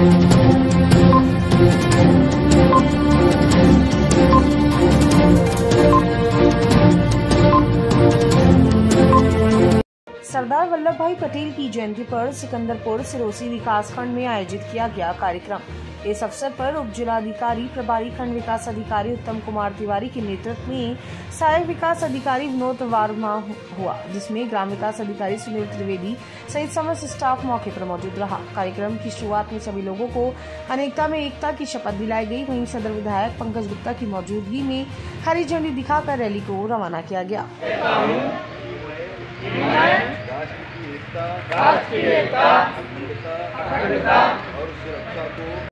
सरदार वल्लभ भाई पटेल की जयंती पर सिकंदरपुर सिरोसी विकास खंड में आयोजित किया गया कार्यक्रम। इस अवसर पर उप जिलाधिकारी, प्रभारी, खंड विकास अधिकारी उत्तम कुमार तिवारी के नेतृत्व में सहायक विकास अधिकारी विनोद वार्मा हुआ, जिसमें ग्राम विकास अधिकारी सुनील त्रिवेदी सहित समस्त स्टाफ मौके पर मौजूद रहा। कार्यक्रम की शुरुआत में सभी लोगों को अनेकता में एकता की शपथ दिलाई गई। वहीं सदर विधायक पंकज गुप्ता की मौजूदगी में हरी झंडी दिखाकर रैली को रवाना किया गया। राष्ट्र की एकता और सुरक्षा को